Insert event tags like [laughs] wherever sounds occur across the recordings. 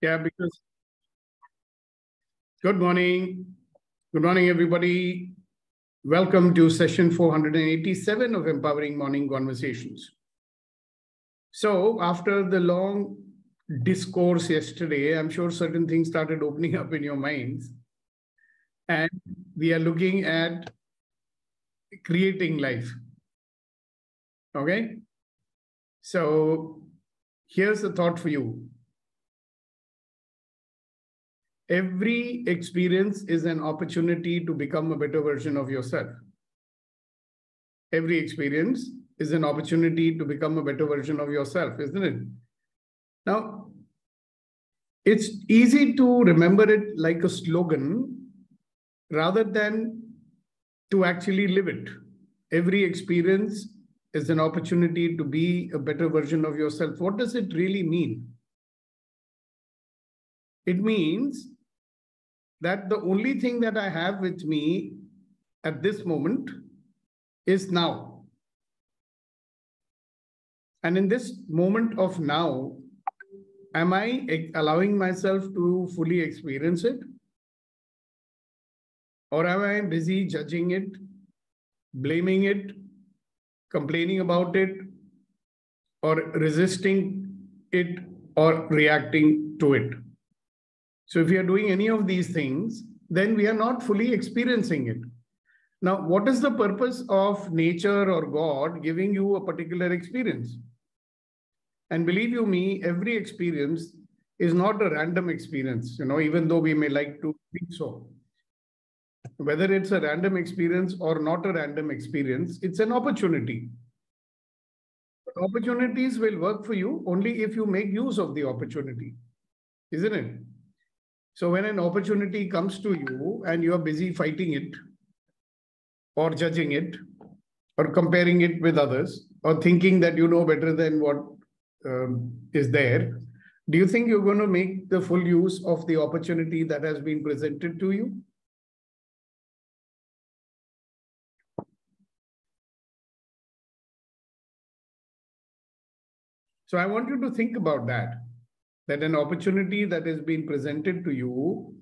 Yeah, because good morning. Good morning, everybody. Welcome to session 487 of Empowering Morning Conversations. So, after the long discourse yesterday, I'm sure certain things started opening up in your minds. And we are looking at creating life. Okay? So, here's the thought for you every experience is an opportunity to become a better version of yourself. Every experience is an opportunity to become a better version of yourself, isn't it? Now, it's easy to remember it like a slogan rather than to actually live it. Every experience is an opportunity to be a better version of yourself. What does it really mean? It means that the only thing that I have with me at this moment is now. And in this moment of now, am I allowing myself to fully experience it? Or am I busy judging it, blaming it, complaining about it, or resisting it, or reacting to it? So if we are doing any of these things, then we are not fully experiencing it. Now, what is the purpose of nature or God giving you a particular experience? And believe you me, every experience is not a random experience, you know, even though we may like to think so. Whether it's a random experience or not a random experience, it's an opportunity. Opportunities will work for you only if you make use of the opportunity, isn't it? So when an opportunity comes to you and you are busy fighting it or judging it or comparing it with others or thinking that you know better than what um, is there, do you think you're going to make the full use of the opportunity that has been presented to you? So I want you to think about that that an opportunity that is being presented to you,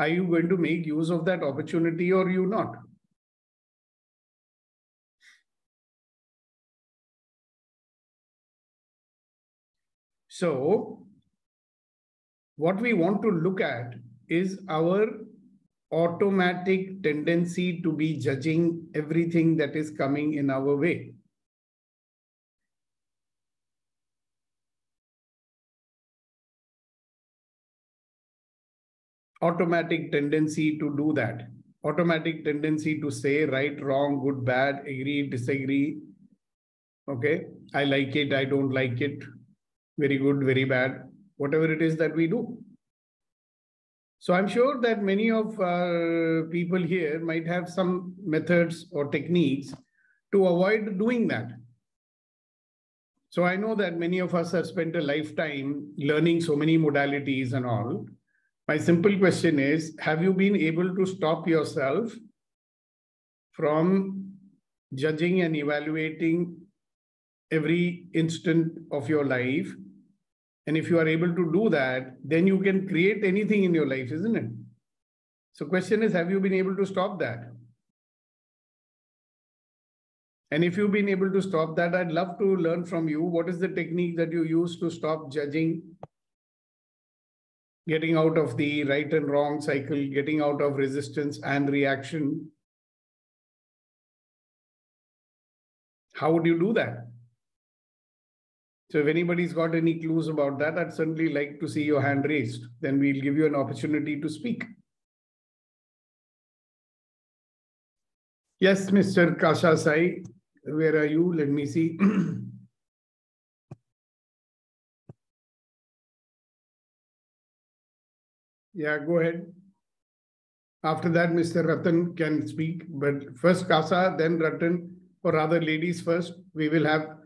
are you going to make use of that opportunity or you not? So, what we want to look at is our automatic tendency to be judging everything that is coming in our way. Automatic tendency to do that. Automatic tendency to say right wrong good bad agree disagree. Okay i like it i don't like it. Very good very bad. Whatever it is that we do. So i'm sure that many of our people here might have some methods or techniques to avoid doing that. So i know that many of us have spent a lifetime learning so many modalities and all my simple question is Have you been able to stop yourself from judging and evaluating every instant of your life? And if you are able to do that, then you can create anything in your life, isn't it? So, question is Have you been able to stop that? And if you've been able to stop that, I'd love to learn from you. What is the technique that you use to stop judging getting out of the right and wrong cycle, getting out of resistance and reaction. How would you do that? So if anybody's got any clues about that, I'd certainly like to see your hand raised. Then we'll give you an opportunity to speak. Yes, Mr. Kasha Sai, where are you? Let me see. [clears throat] Yeah, go ahead. After that, Mr. Ratan can speak, but first Kasa, then Ratan, or rather ladies first. We will have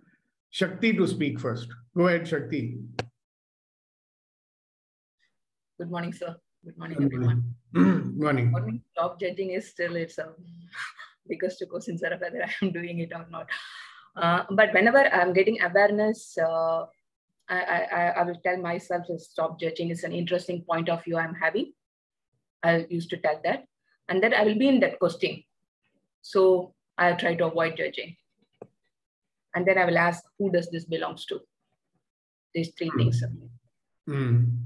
Shakti to speak first. Go ahead, Shakti. Good morning, sir. Good morning, Good everyone. [clears throat] morning. Morning. Job judging is still it's [laughs] a biggest question, sir, whether I am doing it or not. Uh, but whenever I'm getting awareness, uh, I, I, I will tell myself to stop judging. It's an interesting point of view I'm having. I used to tell that. And then I will be in that question. So I'll try to avoid judging. And then I will ask, who does this belongs to? These three things. Mm.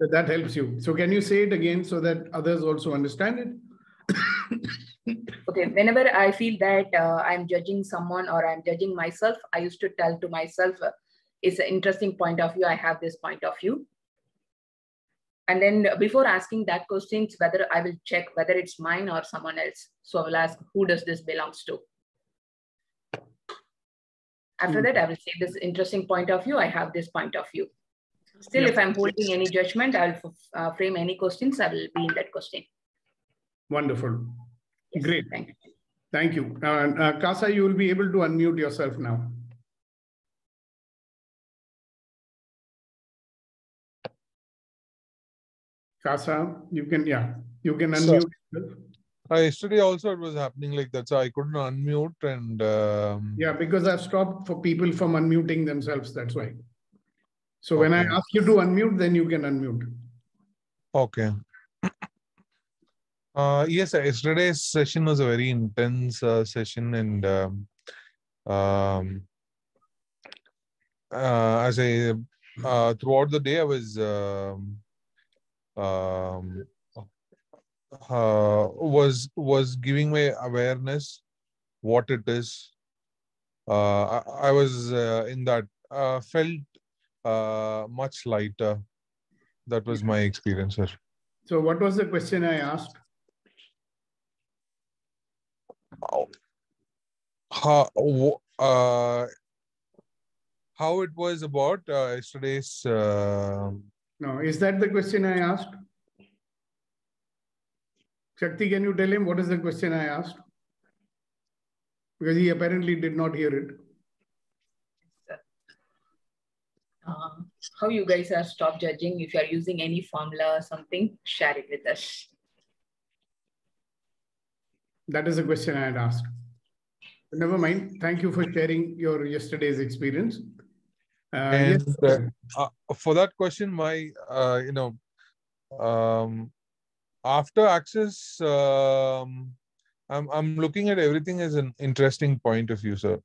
So that helps you. So can you say it again so that others also understand it? [coughs] okay, whenever I feel that uh, I'm judging someone or I'm judging myself, I used to tell to myself, uh, it's an interesting point of view. I have this point of view. And then before asking that question, whether I will check whether it's mine or someone else. So I will ask, who does this belongs to? After mm. that, I will say this interesting point of view. I have this point of view. Still, if I'm holding any judgment, I'll uh, frame any questions. I will be in that question. Wonderful. Yes, Great. Thank you. Thank you. Uh, uh, Kasa, you will be able to unmute yourself now. Kasa, you can, yeah, you can unmute. Uh, yesterday also it was happening like that, so I couldn't unmute and. Um... Yeah, because I've stopped for people from unmuting themselves. That's why. So okay. when I ask you to unmute, then you can unmute. Okay. Uh, yes, yesterday's session was a very intense uh, session, and um, um, uh, as I uh, throughout the day, I was um, um, uh, was was giving me awareness what it is. Uh, I, I was uh, in that uh, felt uh, much lighter. That was my experience, sir. So, what was the question I asked? How, uh, how it was about uh, yesterday's. Uh... No, is that the question I asked? Shakti, can you tell him what is the question I asked? Because he apparently did not hear it. uh, how you guys are stop judging. If you are using any formula or something, share it with us. That is a question I had asked. Never mind. Thank you for sharing your yesterday's experience. Uh, and yes. uh, for that question, my uh, you know, um, after access, um, I'm I'm looking at everything as an interesting point of view, sir.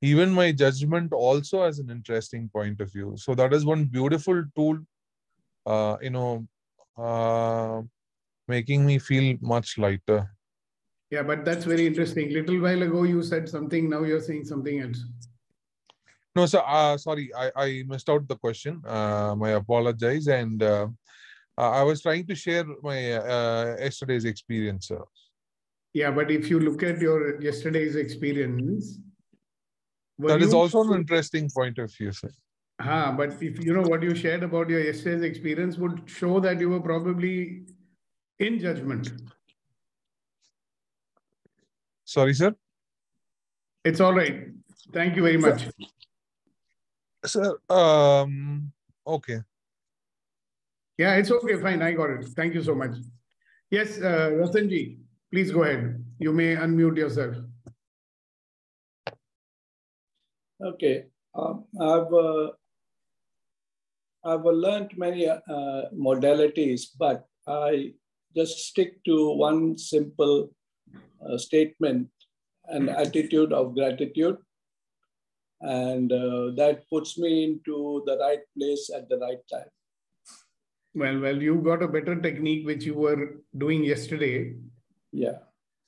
Even my judgment also has an interesting point of view. So that is one beautiful tool uh, you know uh, making me feel much lighter. Yeah but that's very interesting. Little while ago you said something. Now you're saying something else no sir uh, sorry I, I missed out the question uh, my apologize and uh, i was trying to share my uh, yesterday's experience sir. yeah but if you look at your yesterday's experience that is also an interesting point of view, sir. Ah, but if you know what you shared about your yesterday's experience would show that you were probably in judgment. Sorry, sir. It's all right. Thank you very much. Sir, um, okay. Yeah, it's okay. Fine. I got it. Thank you so much. Yes, uh, Ratanji, please go ahead. You may unmute yourself. Okay, um, I've uh, I've learned many uh, modalities, but I just stick to one simple uh, statement: and attitude of gratitude, and uh, that puts me into the right place at the right time. Well, well, you got a better technique which you were doing yesterday. Yeah.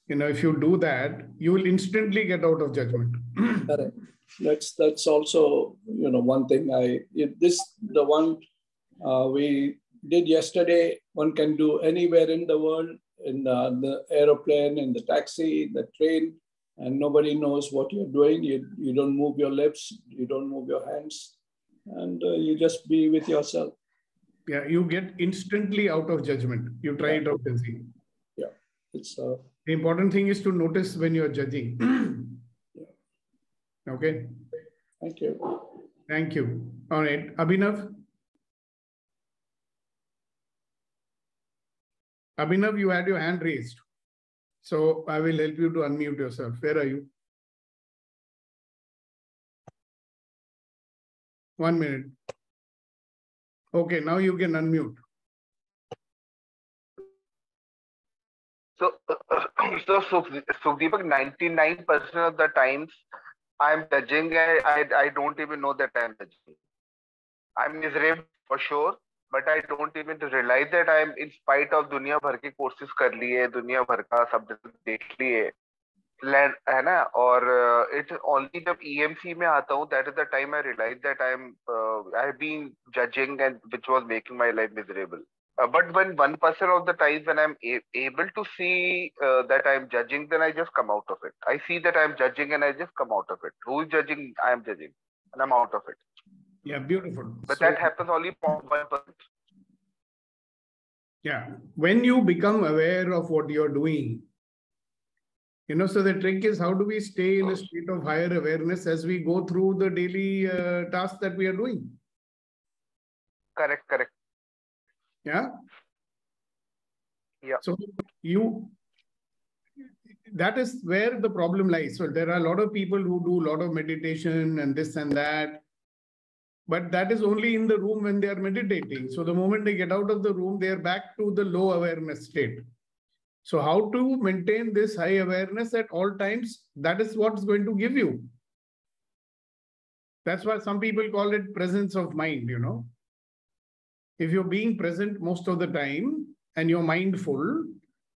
You know, if you do that, you will instantly get out of judgment. [clears throat] Correct that's that's also you know one thing i this the one uh, we did yesterday one can do anywhere in the world in uh, the aeroplane in the taxi the train and nobody knows what you're doing you, you don't move your lips you don't move your hands and uh, you just be with yourself yeah you get instantly out of judgment you try yeah. it out and see yeah it's uh, the important thing is to notice when you're judging [clears throat] yeah. Okay. Thank you. Thank you. All right. Abhinav? Abhinav, you had your hand raised. So I will help you to unmute yourself. Where are you? One minute. Okay, now you can unmute. So, [coughs] so, Sukhdeepak, 99% of the times I'm judging, I, I, I don't even know that I'm judging. I'm miserable for sure, but I don't even realise that I am in spite of दुनिया भर के courses कर लिए दुनिया भर का subject देख लिए है ना? और इट्स ओनली जब ईएमसी में आता हूँ that is the time I realise that I am I have been judging and which was making my life miserable but one one person of the time when I am able to see that I am judging then I just come out of it I see that I am judging and I just come out of it who is judging I am judging and I am out of it Yeah, beautiful. But so, that happens only one percent. Yeah, when you become aware of what you're doing, you know so the trick is how do we stay in a state of higher awareness as we go through the daily uh, tasks that we are doing? Correct correct. Yeah? Yeah. So you that is where the problem lies. So there are a lot of people who do a lot of meditation and this and that but that is only in the room when they are meditating so the moment they get out of the room they are back to the low awareness state so how to maintain this high awareness at all times? That is what's going to give you. That's why some people call it presence of mind, you know. If you're being present most of the time and you're mindful,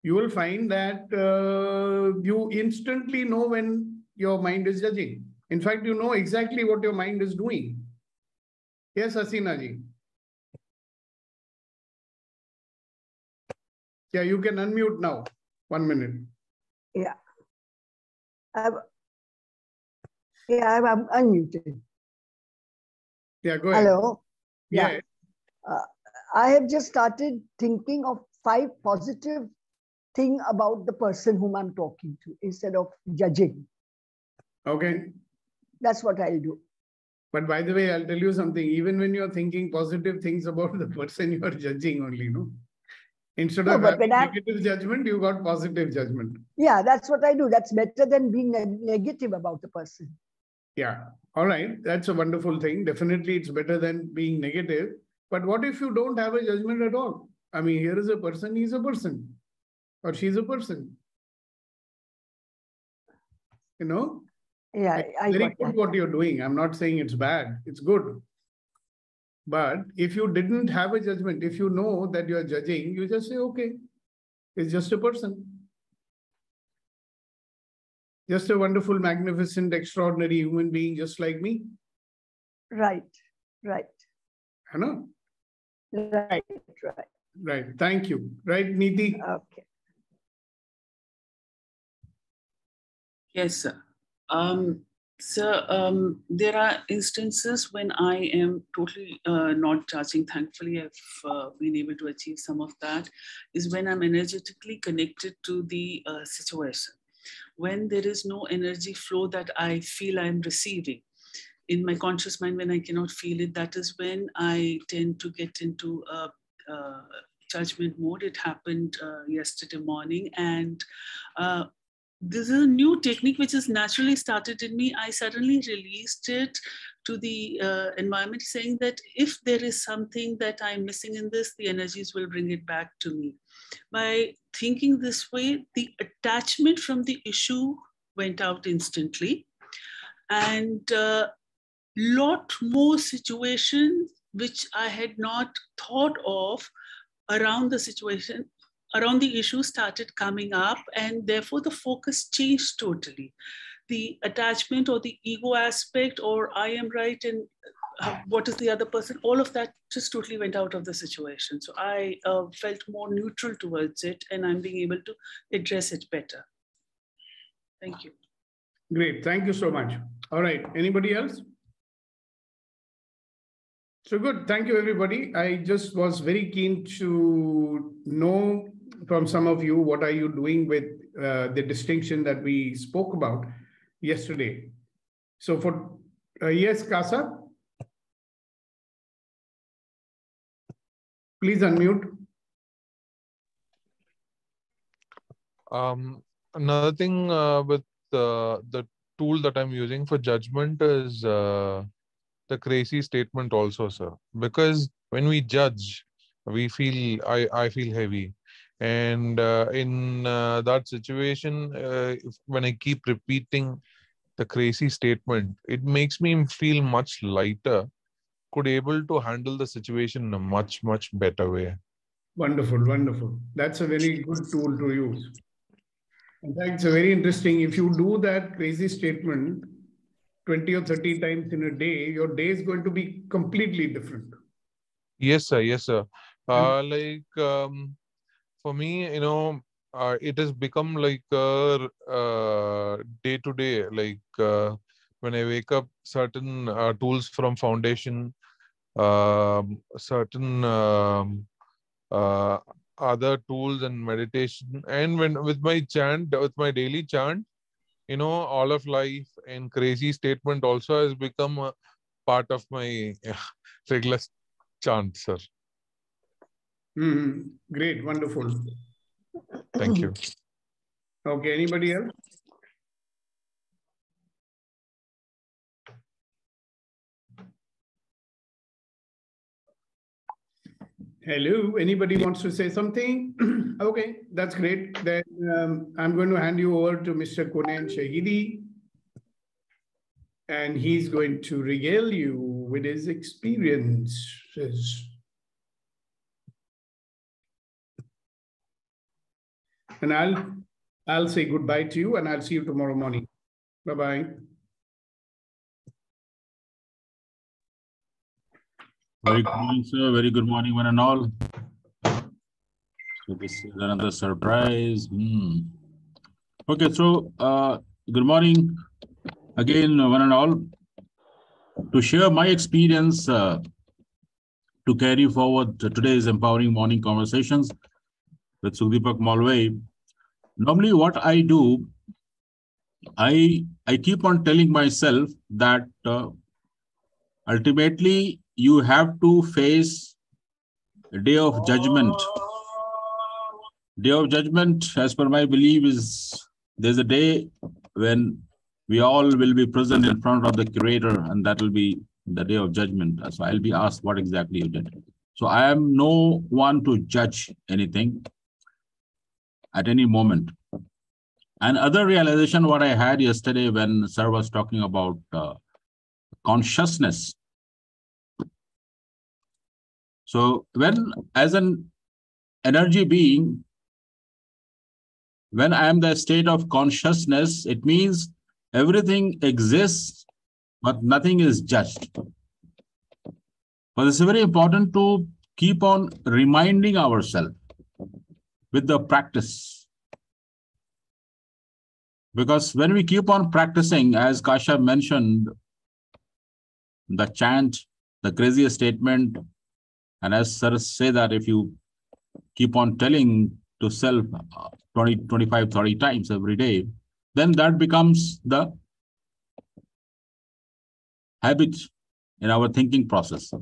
you will find that uh, you instantly know when your mind is judging. In fact, you know exactly what your mind is doing. Yes, Asina ji. Yeah, you can unmute now. One minute. Yeah. I'm, yeah, I'm, I'm unmuted. Yeah, go ahead. Hello. Yeah. yeah. Uh, I have just started thinking of five positive thing about the person whom I'm talking to instead of judging. Okay. That's what I'll do. But by the way, I'll tell you something. Even when you're thinking positive things about the person you are judging only, no? Instead no, of negative judgment, you got positive judgment. Yeah, that's what I do. That's better than being negative about the person. Yeah. All right. That's a wonderful thing. Definitely, it's better than being negative. But what if you don't have a judgment at all? I mean, here is a person, he's a person, or she's a person. You know? Yeah, I very good that. what you're doing. I'm not saying it's bad. It's good. But if you didn't have a judgment, if you know that you are judging, you just say, okay, it's just a person. Just a wonderful, magnificent, extraordinary human being, just like me. Right, right. I know. Right, right. Right. Thank you. Right, Niti? Okay. Yes, sir. Um, so um, there are instances when I am totally uh, not charging. Thankfully, I've uh, been able to achieve some of that. Is when I'm energetically connected to the uh, situation. When there is no energy flow that I feel I'm receiving in my conscious mind, when I cannot feel it, that is when I tend to get into a, a judgment mode. It happened uh, yesterday morning, and uh, this is a new technique which has naturally started in me. I suddenly released it to the uh, environment saying that if there is something that I'm missing in this, the energies will bring it back to me. By thinking this way, the attachment from the issue went out instantly. And a uh, lot more situations which I had not thought of around the situation around the issue started coming up, and therefore the focus changed totally. The attachment or the ego aspect, or I am right and uh, what is the other person, all of that just totally went out of the situation. So I uh, felt more neutral towards it, and I'm being able to address it better. Thank you. Great. Thank you so much. All right. Anybody else? So good. Thank you, everybody. I just was very keen to know from some of you, what are you doing with uh, the distinction that we spoke about yesterday? So for, uh, yes, Casa? Please unmute. Um, another thing uh, with uh, the tool that I'm using for judgment is uh, the crazy statement also, sir. Because when we judge, we feel I I feel heavy, and uh, in uh, that situation, uh, if, when I keep repeating the crazy statement, it makes me feel much lighter, could able to handle the situation in a much much better way. Wonderful, wonderful. That's a very good tool to use. In fact, it's very interesting. If you do that crazy statement 20 or 30 times in a day, your day is going to be completely different. Yes, sir. Yes, sir. Uh, like um, for me, you know, uh, it has become like uh, day to day. Like uh, when I wake up, certain uh, tools from foundation, um, certain um, uh, other tools and meditation, and when with my chant, with my daily chant, you know, all of life and crazy statement also has become a part of my [laughs] regular chant, sir. Mm-hmm. Great, wonderful. Thank you. Okay, anybody else? Hello, anybody wants to say something? [clears throat] okay, that's great. Then um, I'm going to hand you over to Mr. Kunan Shahidi. And he's going to regale you with his experiences. And I'll I'll say goodbye to you and I'll see you tomorrow morning. Bye-bye. Very good morning, sir. Very good morning, one and all. So this is another surprise. Hmm. Okay, so uh, good morning again, one and all. To share my experience uh, to carry forward today's empowering morning conversations with Sukhdeepak Malvai. Normally, what I do, I I keep on telling myself that uh, ultimately you have to face a day of judgment. Day of judgment, as per my belief, is there's a day when we all will be present in front of the creator and that will be the day of judgment. So I'll be asked what exactly you did. So I am no one to judge anything at any moment. And other realization what I had yesterday when Sir was talking about uh, consciousness so when as an energy being, when I am the state of consciousness, it means everything exists, but nothing is judged. But it's very important to keep on reminding ourselves with the practice. Because when we keep on practicing, as Kasha mentioned, the chant, the craziest statement, and as Sir say that if you keep on telling to self uh, 20, 25, 30 times every day, then that becomes the habit in our thinking process.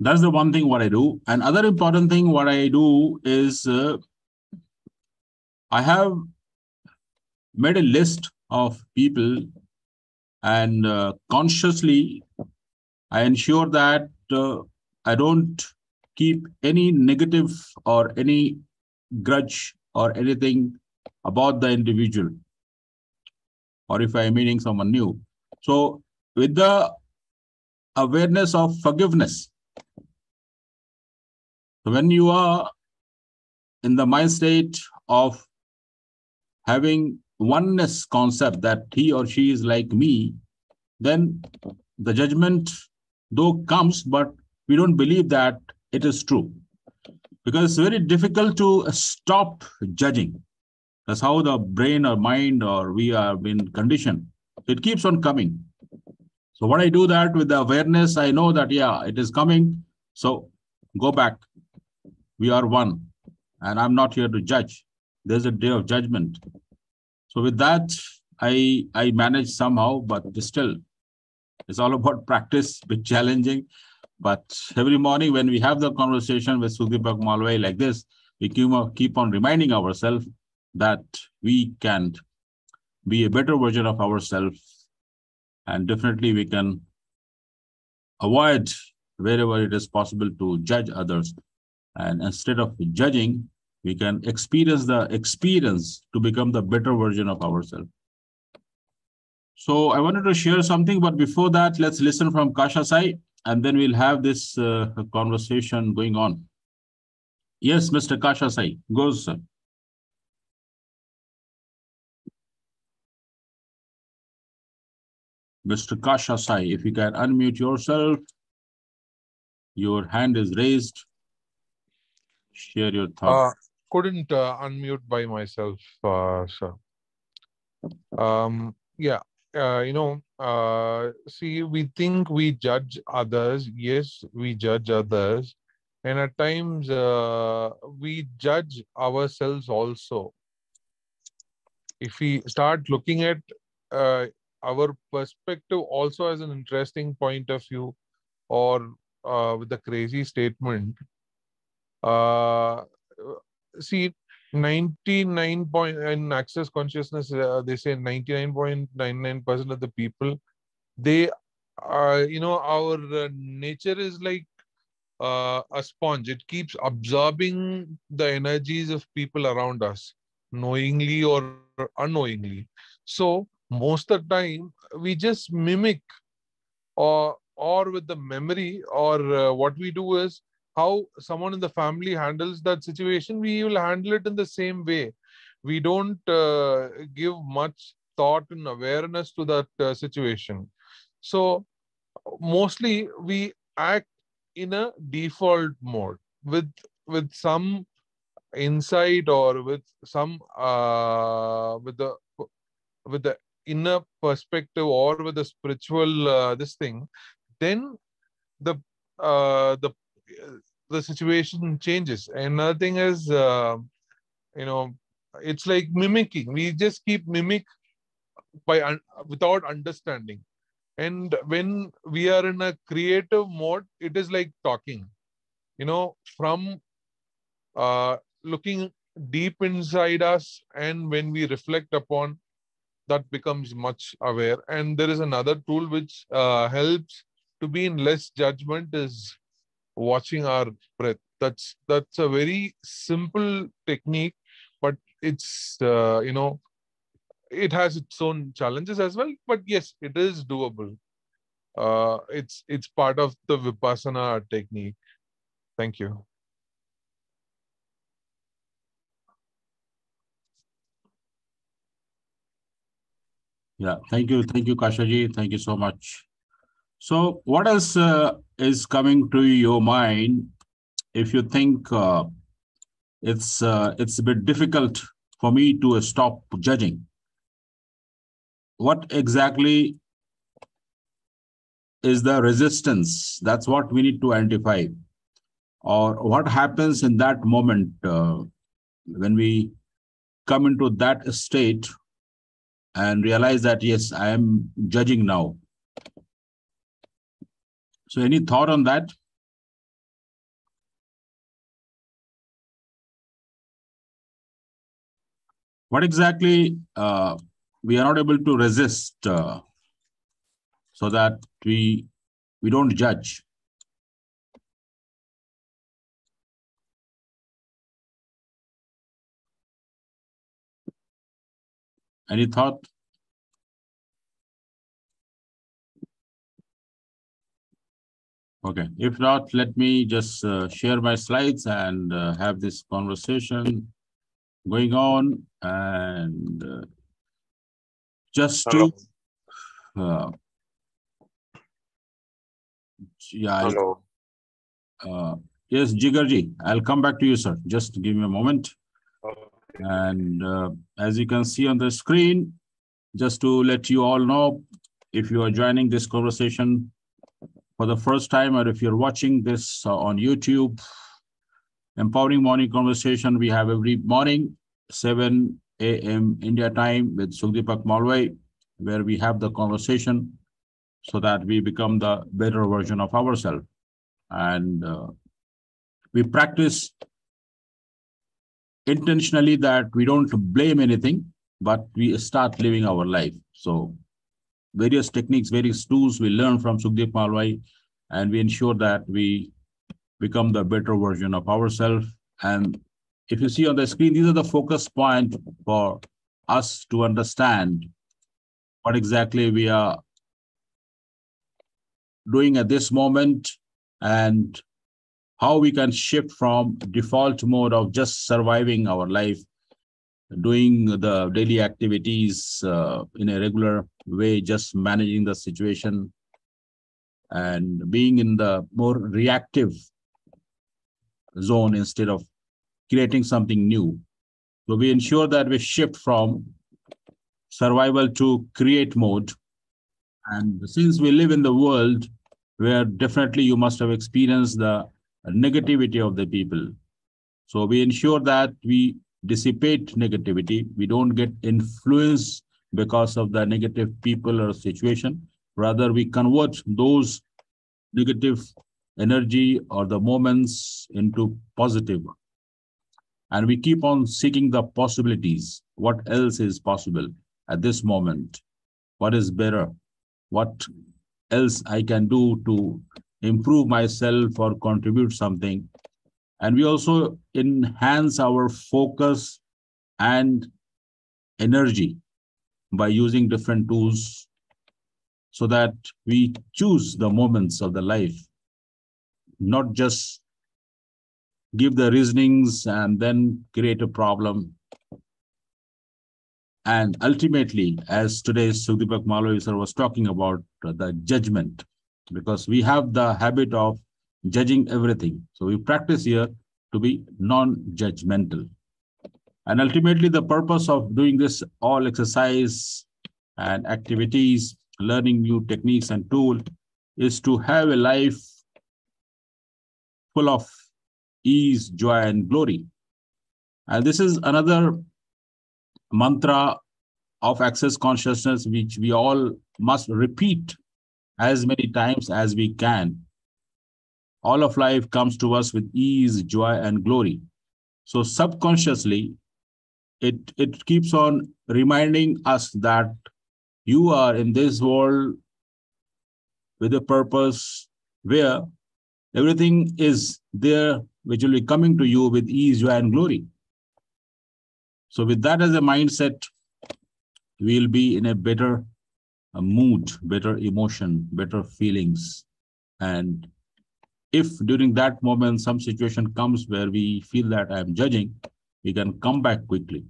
That's the one thing what I do. And other important thing what I do is uh, I have made a list of people and uh, consciously I ensure that uh, I don't keep any negative or any grudge or anything about the individual or if I'm meeting someone new. So with the awareness of forgiveness, when you are in the mind state of having oneness concept that he or she is like me, then the judgment though comes, but we don't believe that it is true. Because it's very difficult to stop judging. That's how the brain or mind or we have been conditioned. It keeps on coming. So what I do that with the awareness, I know that, yeah, it is coming. So go back. We are one. And I'm not here to judge. There's a day of judgment. So with that, I I manage somehow, but still it's all about practice, bit challenging. But every morning when we have the conversation with Sukhdeepak Malvai like this, we keep on reminding ourselves that we can be a better version of ourselves. And definitely we can avoid wherever it is possible to judge others. And instead of judging, we can experience the experience to become the better version of ourselves. So I wanted to share something, but before that, let's listen from Kasha Sai, and then we'll have this uh, conversation going on. Yes, Mr. Kasha Sai, goes, sir. Mr. Kasha Sai, if you can unmute yourself. Your hand is raised. Share your thoughts. Uh, couldn't uh, unmute by myself, uh, sir. Um, yeah, you know, uh, see, we think we judge others. Yes, we judge others. And at times, we judge ourselves also. If we start looking at uh, our perspective also as an interesting point of view or uh, with a crazy statement, uh, see, 99 point in access consciousness, uh, they say 99.99% of the people, they are, you know, our uh, nature is like uh, a sponge. It keeps absorbing the energies of people around us, knowingly or unknowingly. So most of the time, we just mimic or or with the memory or uh, what we do is how someone in the family handles that situation, we will handle it in the same way. We don't uh, give much thought and awareness to that uh, situation. So mostly we act in a default mode with with some insight or with some uh, with the with the inner perspective or with the spiritual uh, this thing then the uh, the the situation changes. Another thing is, uh, you know, it's like mimicking. We just keep mimic by un without understanding. And when we are in a creative mode, it is like talking. You know, from uh, looking deep inside us, and when we reflect upon, that becomes much aware. And there is another tool which uh, helps to be in less judgment is watching our breath. That's that's a very simple technique, but it's uh, you know it has its own challenges as well. But yes, it is doable. Uh, it's it's part of the vipassana technique. Thank you. Yeah, thank you, thank you, Kashaji. Thank you so much. So what else uh, is coming to your mind if you think uh, it's uh, it's a bit difficult for me to stop judging? What exactly is the resistance? That's what we need to identify. Or what happens in that moment uh, when we come into that state and realize that, yes, I am judging now so any thought on that? What exactly uh, we are not able to resist uh, so that we we don't judge? Any thought? Okay, if not, let me just uh, share my slides and uh, have this conversation going on and uh, just Hello. to uh, yeah Hello. Uh, yes jigarji i'll come back to you sir just give me a moment okay. and uh, as you can see on the screen just to let you all know if you are joining this conversation for the first time, or if you're watching this uh, on YouTube, Empowering Morning Conversation we have every morning, 7 a.m. India time with Sukhdeepak Malvai, where we have the conversation so that we become the better version of ourselves. And uh, we practice intentionally that we don't blame anything, but we start living our life. So various techniques, various tools we learn from Sukhdeep Malvai and we ensure that we become the better version of ourselves. And if you see on the screen, these are the focus point for us to understand what exactly we are doing at this moment and how we can shift from default mode of just surviving our life doing the daily activities uh, in a regular way just managing the situation and being in the more reactive zone instead of creating something new so we ensure that we shift from survival to create mode and since we live in the world where definitely you must have experienced the negativity of the people. So we ensure that we dissipate negativity. We don't get influenced because of the negative people or situation. Rather, we convert those negative energy or the moments into positive. And we keep on seeking the possibilities. What else is possible at this moment? What is better? What else I can do to improve myself or contribute something. And we also enhance our focus and energy by using different tools so that we choose the moments of the life, not just give the reasonings and then create a problem. And ultimately, as today's Sukhdeepak Malviya sir was talking about the judgment, because we have the habit of judging everything. So we practice here to be non-judgmental. And ultimately, the purpose of doing this all exercise and activities, learning new techniques and tools, is to have a life full of ease, joy, and glory. And this is another mantra of access consciousness, which we all must repeat as many times as we can. All of life comes to us with ease, joy, and glory. So subconsciously, it, it keeps on reminding us that you are in this world with a purpose where everything is there which will be coming to you with ease, joy, and glory. So with that as a mindset, we'll be in a better mood, better emotion, better feelings. And if during that moment some situation comes where we feel that I'm judging, we can come back quickly.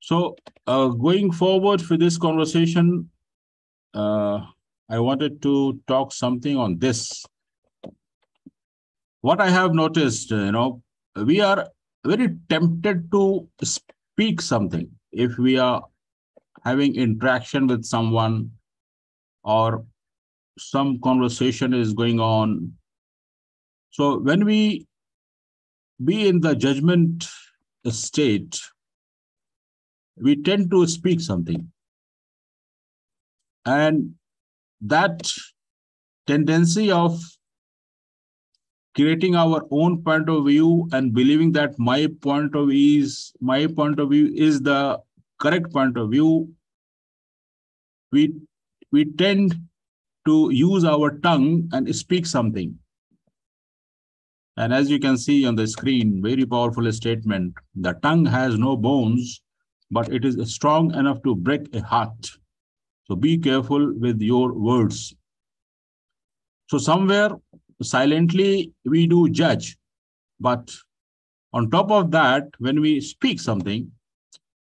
So uh, going forward for this conversation, uh, I wanted to talk something on this. What I have noticed, you know, we are very tempted to speak something if we are having interaction with someone or some conversation is going on. So when we be in the judgment state, we tend to speak something. And that tendency of creating our own point of view and believing that my point of view is my point of view is the correct point of view, we, we tend to use our tongue and speak something. And as you can see on the screen, very powerful statement. The tongue has no bones, but it is strong enough to break a heart. So be careful with your words. So somewhere silently we do judge, but on top of that, when we speak something,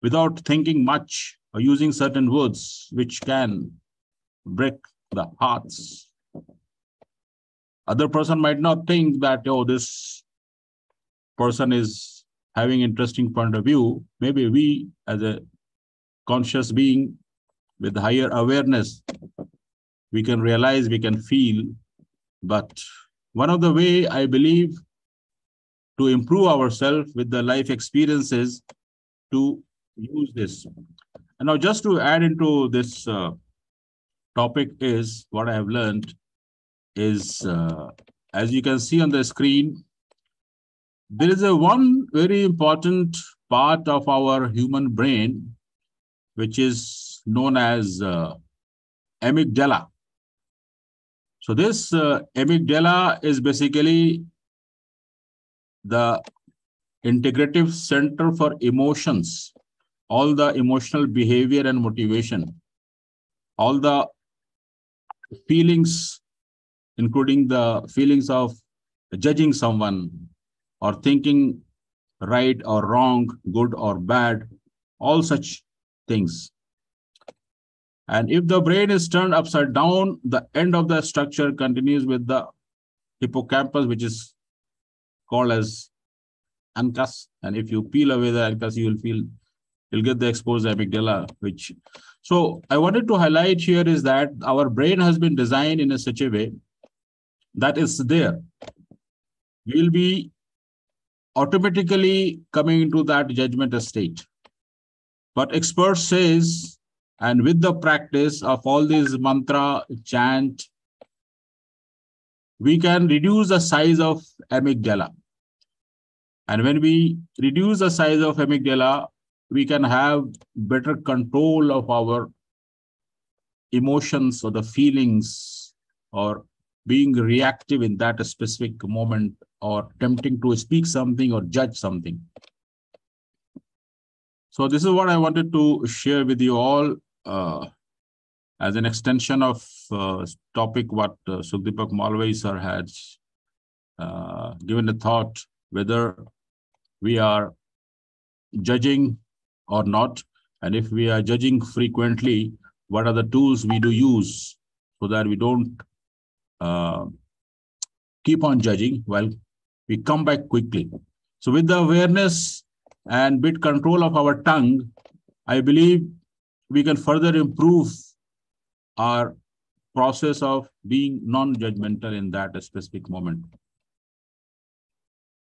without thinking much or using certain words which can break the hearts. Other person might not think that, oh, this person is having interesting point of view. Maybe we as a conscious being with higher awareness, we can realize, we can feel. But one of the way I believe to improve ourselves with the life experiences to use this. And now just to add into this uh, topic is what I have learned is, uh, as you can see on the screen, there is a one very important part of our human brain, which is known as uh, amygdala. So this uh, amygdala is basically the integrative center for emotions, all the emotional behavior and motivation, all the feelings, including the feelings of judging someone or thinking right or wrong, good or bad, all such things. And if the brain is turned upside down, the end of the structure continues with the hippocampus, which is called as uncus. And if you peel away the uncus, you will feel you'll get the exposed amygdala, which so I wanted to highlight here is that our brain has been designed in a such a way that is there. We'll be automatically coming into that judgment state. But expert says, and with the practice of all these mantra, chant, we can reduce the size of amygdala. And when we reduce the size of amygdala, we can have better control of our emotions or the feelings or being reactive in that specific moment or tempting to speak something or judge something. So this is what I wanted to share with you all uh, as an extension of uh, topic what uh, Sukhdeepak Malvai sir has uh, given a thought whether we are judging or not. And if we are judging frequently, what are the tools we do use so that we don't uh, keep on judging while we come back quickly. So with the awareness and bit control of our tongue, I believe we can further improve our process of being non-judgmental in that specific moment.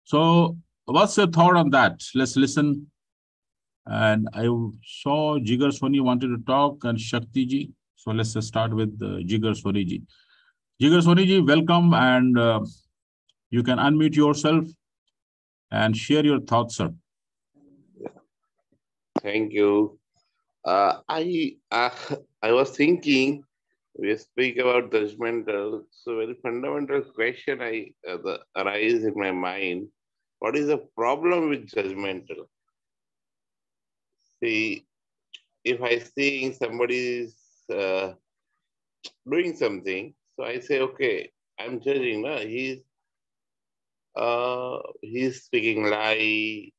So what's your thought on that? Let's listen. And I saw Jigar Soni wanted to talk and Shakti ji. So let's start with uh, Jigar Soni ji. Jigar Soni ji, welcome and uh, you can unmute yourself and share your thoughts, sir. Thank you. Uh, I uh, I was thinking we speak about judgmental. So very fundamental question I uh, the, arise in my mind. What is the problem with judgmental? See, if I see somebody's uh, doing something, so I say, okay, I'm judging. No? He's uh, he's speaking lie.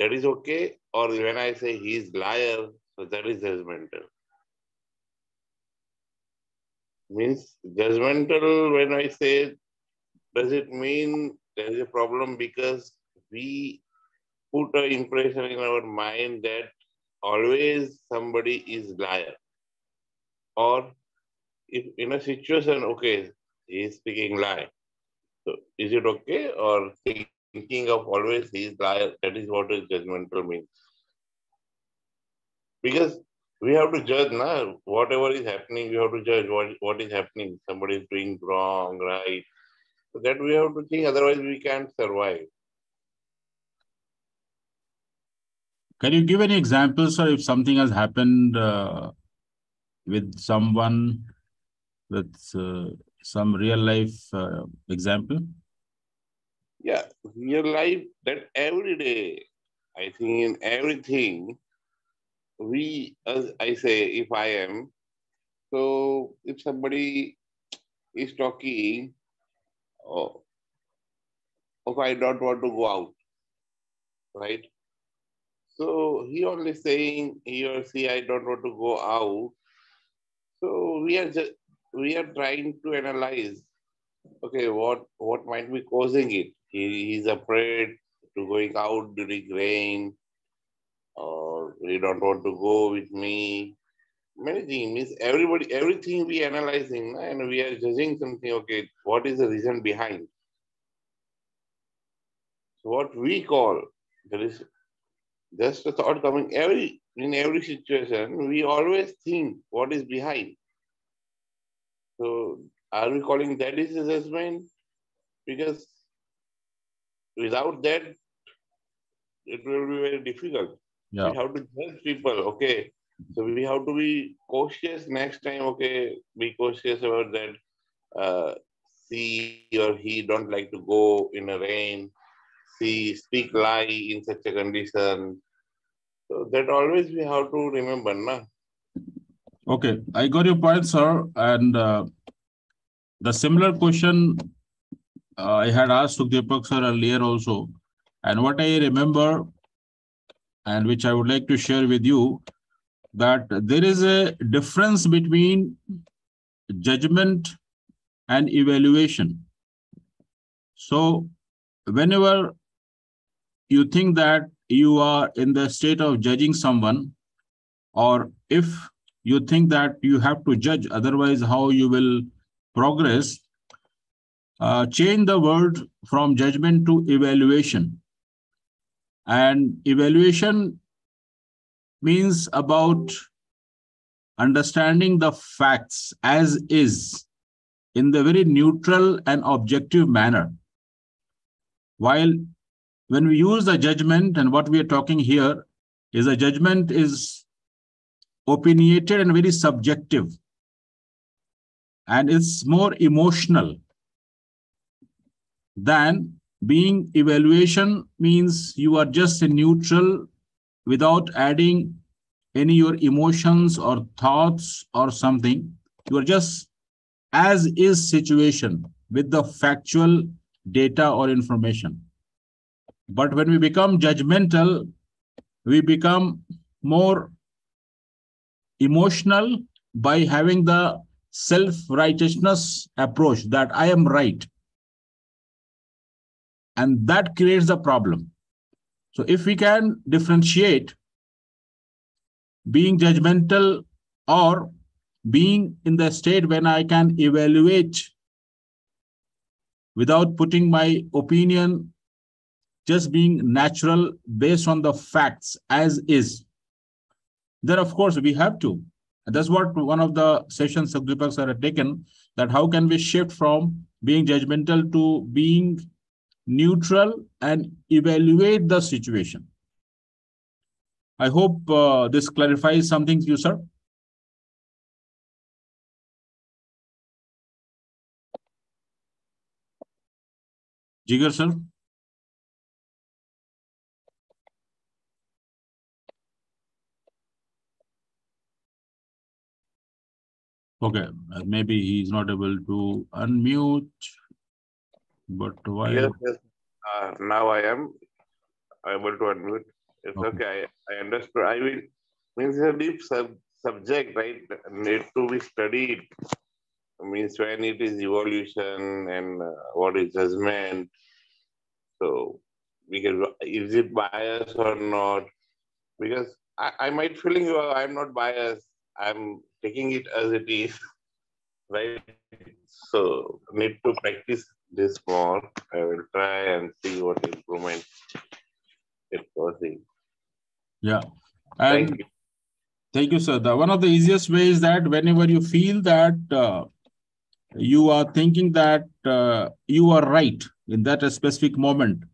That is okay. Or when I say he's liar, so that is judgmental. Means judgmental when I say, does it mean there is a problem because we put an impression in our mind that always somebody is liar. Or if in a situation, okay, he is speaking lie. So is it okay? Or thinking of always he is liar, that is what is judgmental means. Because we have to judge now whatever is happening, we have to judge what, what is happening. Somebody is doing wrong, right. So that we have to think, otherwise we can't survive. Can you give any examples, or if something has happened uh, with someone with uh, some real life uh, example? Yeah, real life that every day, I think in everything, we, as I say, if I am, so if somebody is talking, oh, if I don't want to go out, right? So he only saying he or she, I don't want to go out. So we are just we are trying to analyze. Okay, what what might be causing it? He, he's afraid to going out during rain, or he don't want to go with me. Many things means everybody, everything we analyzing and we are judging something. Okay, what is the reason behind? So what we call there is just a thought coming every in every situation, we always think what is behind. So are we calling that is assessment? Because without that, it will be very difficult. Yeah. We have to judge people. Okay. So we have to be cautious next time. Okay, be cautious about that. uh, she or he don't like to go in a rain, she speak lie in such a condition. So that always we have to remember, na? Okay, I got your point, sir. And uh, the similar question uh, I had asked Sukhdeepak sir earlier also. And what I remember, and which I would like to share with you, that there is a difference between judgment and evaluation. So whenever you think that you are in the state of judging someone, or if you think that you have to judge, otherwise how you will progress, uh, change the word from judgment to evaluation. And evaluation means about understanding the facts as is in the very neutral and objective manner. While when we use the judgment and what we are talking here is a judgment is opinionated and very subjective. And it's more emotional than being evaluation means you are just a neutral without adding any your emotions or thoughts or something. You are just as is situation with the factual data or information but when we become judgmental we become more emotional by having the self righteousness approach that i am right and that creates a problem. So if we can differentiate being judgmental or being in the state when I can evaluate without putting my opinion, just being natural based on the facts as is, then of course we have to. And that's what one of the sessions Sukhdeepak sir had taken, that how can we shift from being judgmental to being neutral, and evaluate the situation. I hope uh, this clarifies something to you, sir. Jigar, sir. Okay, maybe he's not able to unmute. But why? Yes, yes. Uh, now I am able to unmute. It's okay. okay. I, I understood. I will. Means a deep sub subject, right? Need to be studied. Means when it is evolution and uh, what is judgment. So, because is it bias or not? Because I, I might feeling you. I'm not biased. I'm taking it as it is, [laughs] right? So need to practice this more. I will try and see what improvement it causing. Yeah. And thank you. Thank you, sir. The, one of the easiest ways that whenever you feel that uh, you are thinking that uh, you are right in that specific moment,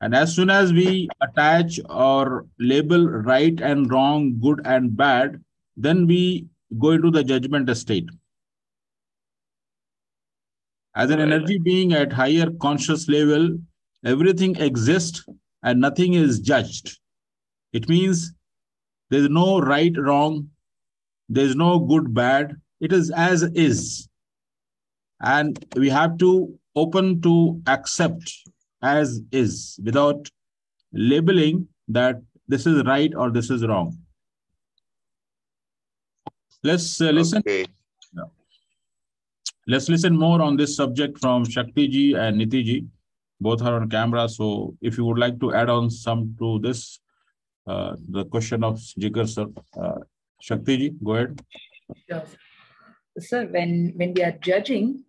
and as soon as we attach or label right and wrong, good and bad, then we go into the judgment state. As an energy being at higher conscious level, everything exists and nothing is judged. It means there's no right, wrong, there's no good, bad. It is as is. And we have to open to accept as is without labeling that this is right or this is wrong. Let's uh, listen. Okay. Let's listen more on this subject from Shakti ji and Niti ji. Both are on camera. So if you would like to add on some to this, uh, the question of Jigar sir. Uh, Shakti ji, go ahead. Sure. Sir, when, when we are judging,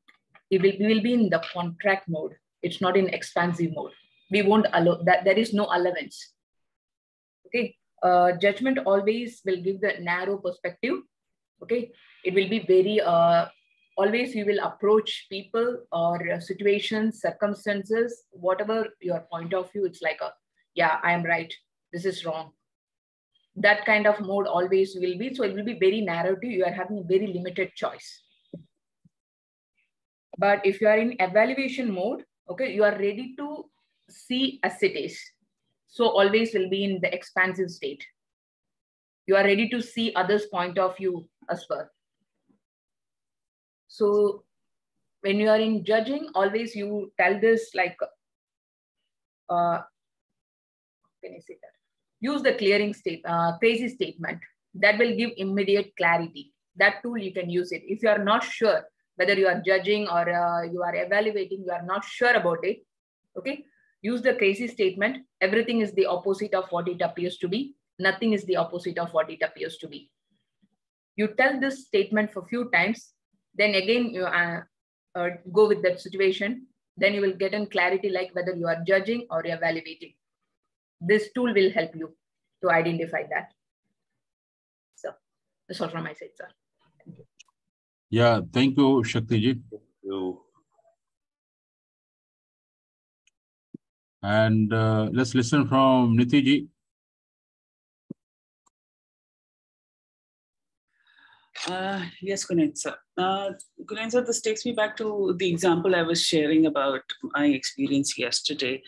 we will, we will be in the contract mode. It's not in expansive mode. We won't allow that. There is no allowance. Okay. Uh, judgment always will give the narrow perspective. Okay. It will be very uh, always you will approach people or situations, circumstances, whatever your point of view, it's like a, yeah, I am right. This is wrong. That kind of mode always will be. So it will be very narrow to you. You are having very limited choice. But if you are in evaluation mode, okay, you are ready to see as it is. So always will be in the expansive state. You are ready to see others' point of view as well. So when you are in judging, always you tell this like, uh, can I say that? Use the clearing state, uh, crazy statement that will give immediate clarity. That tool you can use it. If you are not sure whether you are judging or uh, you are evaluating, you are not sure about it. Okay, use the crazy statement. Everything is the opposite of what it appears to be. Nothing is the opposite of what it appears to be. You tell this statement for few times, then again you uh, uh, go with that situation. Then you will get in clarity like whether you are judging or you are evaluating. This tool will help you to identify that. So that's all from my side, sir. Thank you. Yeah, thank you, Shakti ji. And uh, let's listen from Niti Uh, yes, sir. Uh, Kunal this takes me back to the example I was sharing about my experience yesterday.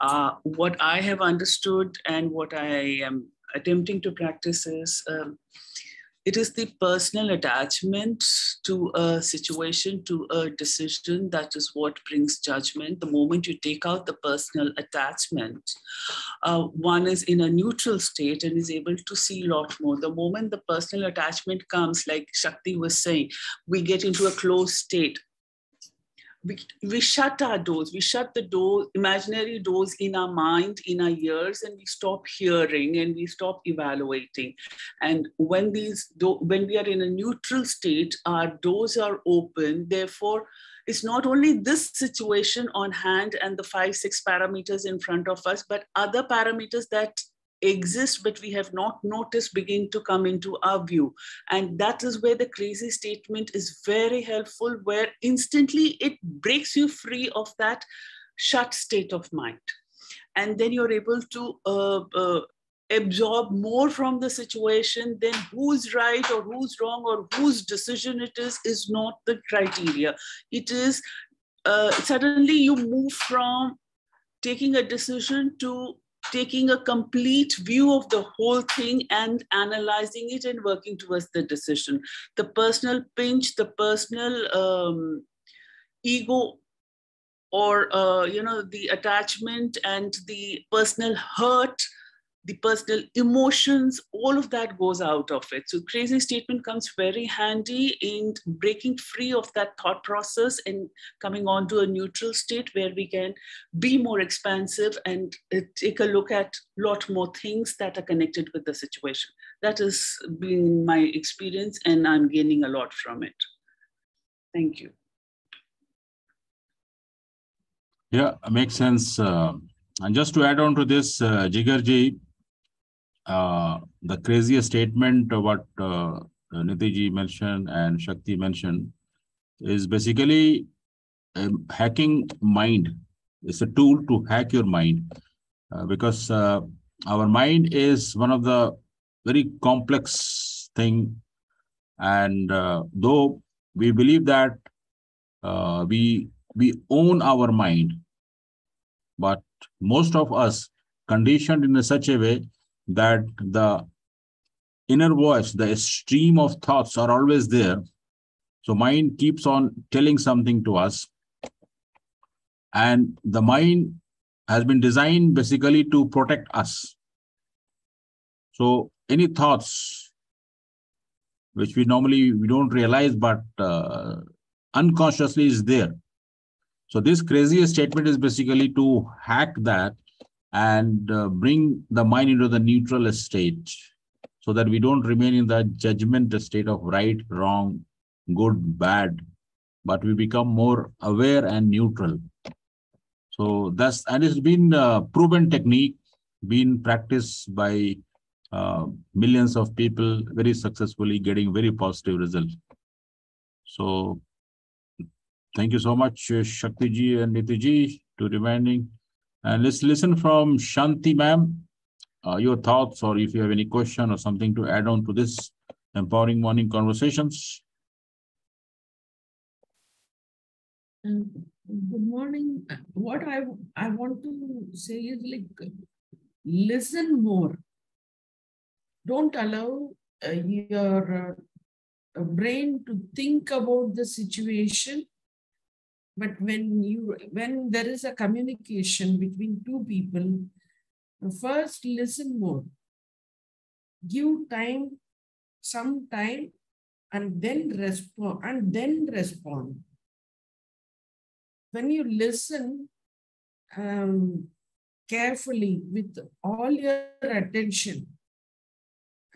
Uh, what I have understood and what I am attempting to practice is um, it is the personal attachment to a situation, to a decision that is what brings judgment. The moment you take out the personal attachment, uh, one is in a neutral state and is able to see a lot more. The moment the personal attachment comes, like Shakti was saying, we get into a closed state we, we shut our doors. We shut the door imaginary doors in our mind in our ears and we stop hearing and we stop evaluating. And when these do- when we are in a neutral state our doors are open. Therefore it's not only this situation on hand and the five six parameters in front of us but other parameters that exist but we have not noticed begin to come into our view. And that is where the crazy statement is very helpful where instantly it breaks you free of that shut state of mind. And then you're able to uh, uh, absorb more from the situation then who's right or who's wrong or whose decision it is is not the criteria. It is uh, suddenly you move from taking a decision to taking a complete view of the whole thing and analyzing it and working towards the decision. The personal pinch, the personal um, ego, or uh, you know the attachment and the personal hurt the personal emotions, all of that goes out of it. So crazy statement comes very handy in breaking free of that thought process and coming on to a neutral state where we can be more expansive and uh, take a look at a lot more things that are connected with the situation. That has been my experience and I'm gaining a lot from it. Thank you. Yeah, makes sense. Uh, and just to add on to this, uh, Jigarji, uh, the craziest statement what uh, Nitiji mentioned and Shakti mentioned is basically um, hacking mind. It's a tool to hack your mind uh, because uh, our mind is one of the very complex thing. And uh, though we believe that uh, we we own our mind, but most of us conditioned in a such a way that the inner voice, the stream of thoughts are always there. So mind keeps on telling something to us. And the mind has been designed basically to protect us. So any thoughts which we normally we don't realize, but uh, unconsciously is there. So this craziest statement is basically to hack that and uh, bring the mind into the neutral state so that we don't remain in the judgment state of right, wrong, good, bad, but we become more aware and neutral. So that's, and it's been a proven technique, been practiced by uh, millions of people very successfully getting very positive results. So thank you so much, Shakti ji and Niti ji, to reminding and let's listen from Shanti ma'am, uh, your thoughts or if you have any question or something to add on to this empowering morning conversations. good morning. What I, I want to say is like, listen more. Don't allow uh, your uh, brain to think about the situation. But when you when there is a communication between two people, first listen more. Give time, some time, and then respond and then respond when you listen um, carefully with all your attention,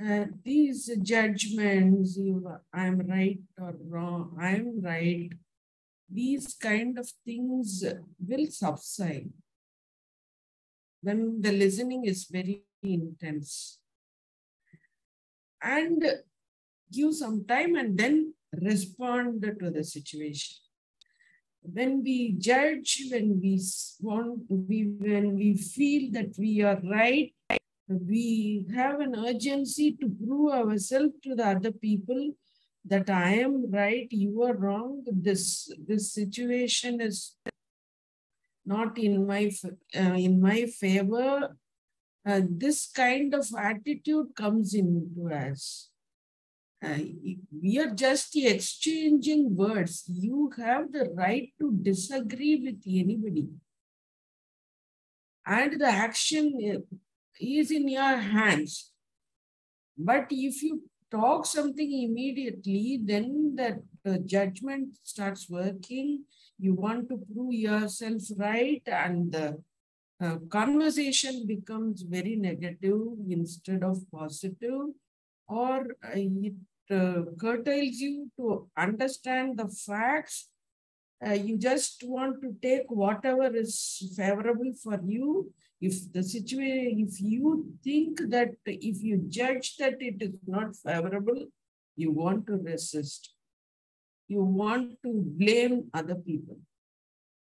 uh, these judgments, you, I'm right or wrong, I'm right, these kind of things will subside when the listening is very intense. And give some time and then respond to the situation when we judge, when we want, we, when we feel that we are right, we have an urgency to prove ourselves to the other people that I am right, you are wrong. This this situation is not in my uh, in my favor. Uh, this kind of attitude comes into us. Uh, we are just exchanging words. You have the right to disagree with anybody. And the action is in your hands. But if you talk something immediately, then that the judgment starts working. You want to prove yourself right, and the uh, conversation becomes very negative instead of positive, or it uh, curtails you to understand the facts. Uh, you just want to take whatever is favorable for you. If the situation, if you think that if you judge that it is not favorable, you want to resist. You want to blame other people.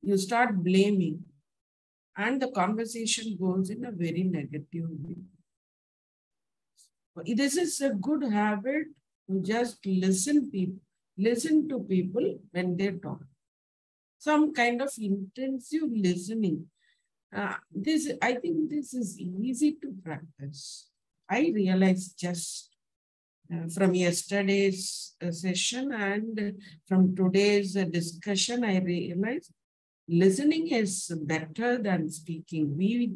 You start blaming and the conversation goes in a very negative way. This is a good habit to just listen people, listen to people when they talk. Some kind of intensive listening. Uh, this I think this is easy to practice. I realized just uh, from yesterday's uh, session and from today's uh, discussion, I realized listening is better than speaking. We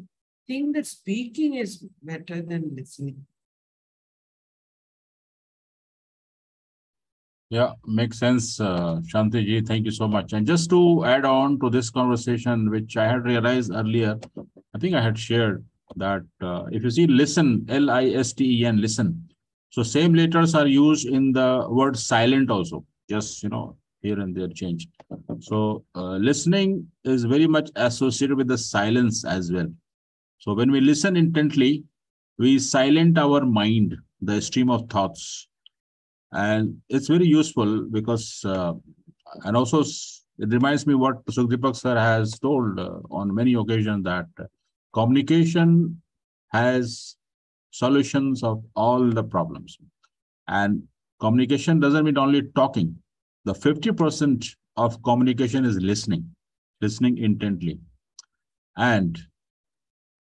think that speaking is better than listening. Yeah, makes sense, uh, Shanti ji. Thank you so much. And just to add on to this conversation, which I had realized earlier, I think I had shared that uh, if you see listen, L-I-S-T-E-N, listen. So same letters are used in the word silent also, just, you know, here and there change. So uh, listening is very much associated with the silence as well. So when we listen intently, we silent our mind, the stream of thoughts and it's very useful because, uh, and also it reminds me what Sukhdeepak sir has told uh, on many occasions that communication has solutions of all the problems. And communication doesn't mean only talking. The 50% of communication is listening, listening intently. And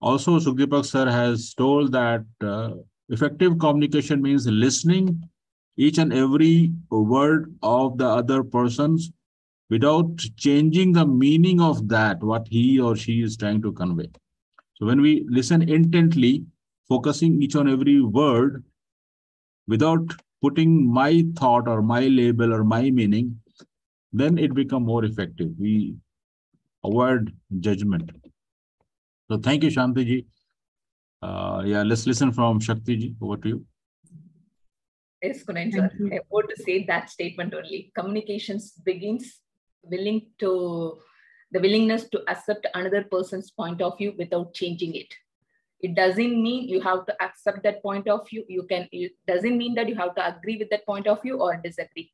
also Sukhdeepak sir has told that uh, effective communication means listening each and every word of the other persons without changing the meaning of that, what he or she is trying to convey. So when we listen intently, focusing each on every word without putting my thought or my label or my meaning, then it become more effective. We avoid judgment. So thank you, Shanti ji. Uh, yeah, let's listen from Shakti ji. Over to you. Yes, Kunal I want to say that statement only. Communications begins willing to the willingness to accept another person's point of view without changing it. It doesn't mean you have to accept that point of view. You can. It doesn't mean that you have to agree with that point of view or disagree.